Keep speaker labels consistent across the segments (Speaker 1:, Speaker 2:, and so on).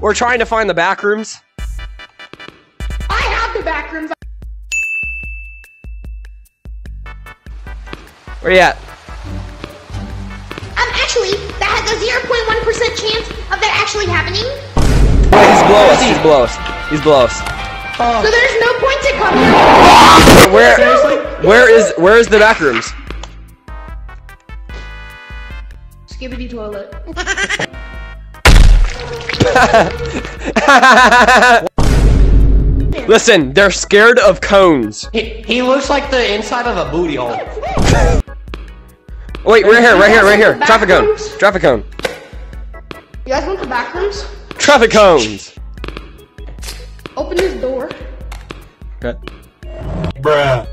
Speaker 1: We're trying to find the back rooms.
Speaker 2: I have the back rooms.
Speaker 1: Where are you at?
Speaker 2: Um, actually, that has a 0.1% chance of that actually happening.
Speaker 1: Wait, he's below us. He's below us. He's below us.
Speaker 2: So there's no point to come here.
Speaker 1: Where?
Speaker 3: Seriously?
Speaker 1: Where is? Where is the back rooms?
Speaker 2: Skibidi toilet.
Speaker 1: Listen, they're scared of cones.
Speaker 3: He, he looks like the inside of a booty hole.
Speaker 1: Wait, right here, right here, right here.
Speaker 2: Back
Speaker 1: Traffic cone. Traffic cone.
Speaker 2: You guys want the back rooms?
Speaker 1: Traffic cones.
Speaker 2: Open this door.
Speaker 1: Okay.
Speaker 4: Bruh.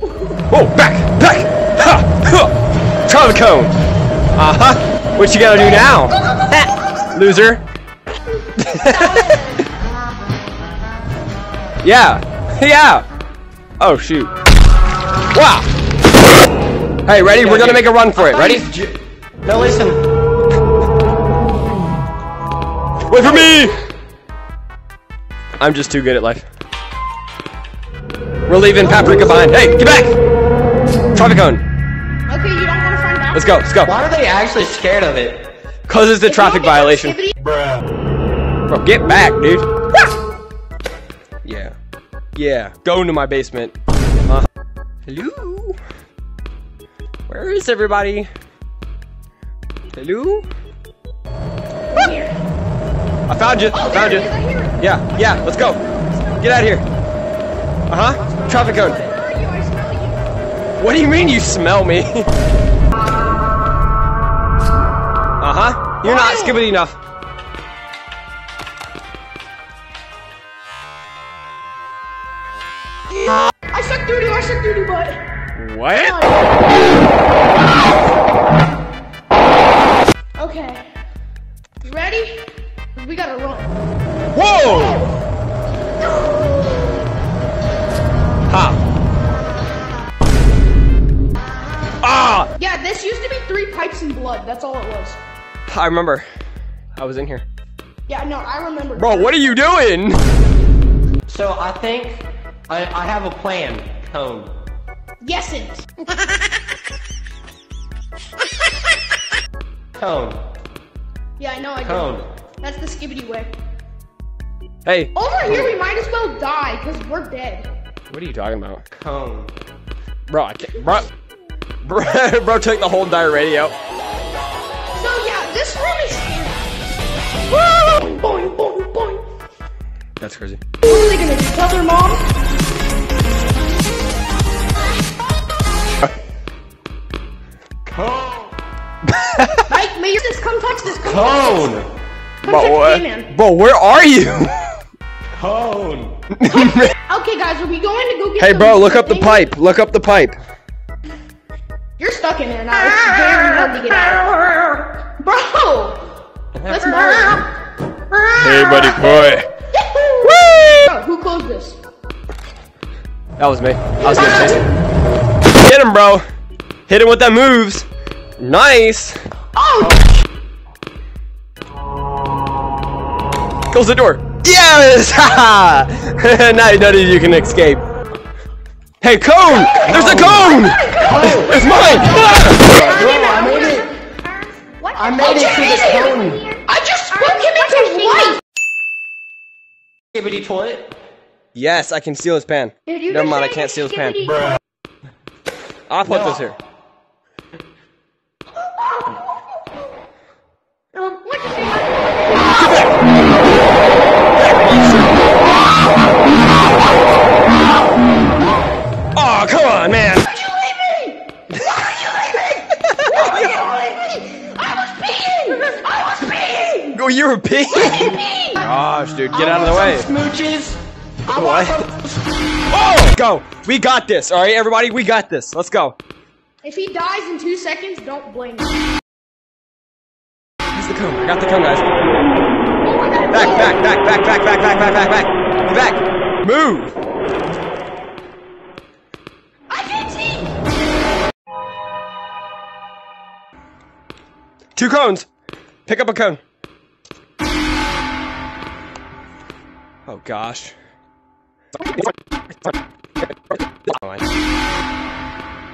Speaker 1: Oh, back, back. Ha, ha. Traffic cone. Uh huh. What you gotta do now, Ha, loser? Yeah, yeah. Oh shoot. Wow. Hey, ready? We're gonna make a run for it. Ready?
Speaker 3: No, listen.
Speaker 1: Wait for me! I'm just too good at life. We're leaving Paprika behind. Hey, get back! Traffic cone.
Speaker 2: Okay, you don't want to find out.
Speaker 1: Let's go, let's go.
Speaker 3: Why are they actually scared of it?
Speaker 1: Cause it's a traffic violation.
Speaker 4: Bruh.
Speaker 1: Bro, get back, dude. Yeah. Yeah. Go into my basement. Uh, hello? Where is everybody? Hello? I found you. I found you. Yeah, yeah, let's go. Get out of here. Uh huh. Traffic cone. What do you mean you smell me? uh huh. You're not skibidi enough.
Speaker 2: I suck doo doo, I suck doo doo butt.
Speaker 1: What?
Speaker 2: Okay. You ready? We gotta run.
Speaker 1: Whoa! Ha! Ah!
Speaker 2: Yeah, this used to be three pipes and blood. That's all it was.
Speaker 1: I remember. I was in here.
Speaker 2: Yeah, no, I remember.
Speaker 1: Bro, what are you doing?
Speaker 3: So I think I, I have a plan. Cone.
Speaker 2: Yes, it.
Speaker 3: Cone.
Speaker 2: Yeah, I know. I do.
Speaker 3: Cone.
Speaker 2: That's the skibidi way.
Speaker 1: Hey,
Speaker 2: Over here, we might as well die because we're dead.
Speaker 1: what are you talking about?
Speaker 3: Cone.
Speaker 1: Bro, I can't. Bro, bro, bro took the whole entire radio.
Speaker 2: So yeah, this room is. Boing, boing, boing, boing.
Speaker 1: That's crazy.
Speaker 2: What are they gonna do? Tell their mom?
Speaker 3: Cone.
Speaker 2: Mike, may this come touch this. Come
Speaker 3: Cone.
Speaker 2: touch this. Come
Speaker 1: Bro,
Speaker 2: touch
Speaker 1: what?
Speaker 2: K-Man.
Speaker 1: Bro, where are you?
Speaker 3: Cone.
Speaker 2: Okay, guys, are we going to go get?
Speaker 1: hey, bro, look up the
Speaker 2: things?
Speaker 1: pipe. Look up the pipe.
Speaker 2: You're stuck in there now. It's very hard to get out. Bro, let's move.
Speaker 1: Hey, buddy boy.
Speaker 2: Bro, who closed this?
Speaker 1: That was me. I was gonna chase him. Him, bro. Hit him with that moves. Nice.
Speaker 2: Oh,
Speaker 1: Close the door. Yes! Ha! now none of you can escape. Hey, cone! There's a cone! It's mine! Ah!
Speaker 3: Bro, I made it.
Speaker 2: what?
Speaker 3: I made it to the cone.
Speaker 2: I just spoke him into life.
Speaker 3: Skibidi toilet.
Speaker 1: Yes, I can steal his pan. Never mind, I can't steal his pan. I'll put
Speaker 3: No.
Speaker 1: this here.
Speaker 2: Peeing.
Speaker 1: Oh, you were peeing?
Speaker 2: Peeing.
Speaker 1: Gosh, dude, get
Speaker 3: I
Speaker 1: out of the way.
Speaker 3: Smooches.
Speaker 1: What? Oh! Go! We got this, alright, everybody? We got this. Let's go.
Speaker 2: If he dies in two seconds, don't blame me.
Speaker 1: Here's the cone. I got the cone, guys. Oh back, back, back, back, back, back, back, back, back, back. Get back. Move!
Speaker 2: I can't see.
Speaker 1: Two cones. Pick up a cone. Oh gosh.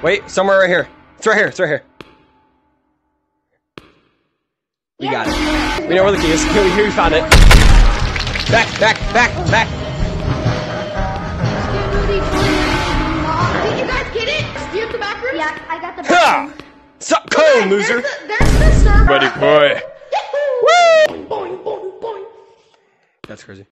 Speaker 1: Wait, somewhere right here. It's right here. It's right here. We got it. We know where the key is. We, we found it. Back, back, back, back.
Speaker 2: Did you guys get it? Do you have the back room?
Speaker 5: Yeah, I got the
Speaker 1: Ha! Suck cone, loser.
Speaker 2: There's the, there's the server.
Speaker 1: Buddy boy.
Speaker 2: Yahoo! Boing, boing, boing.
Speaker 1: That's crazy.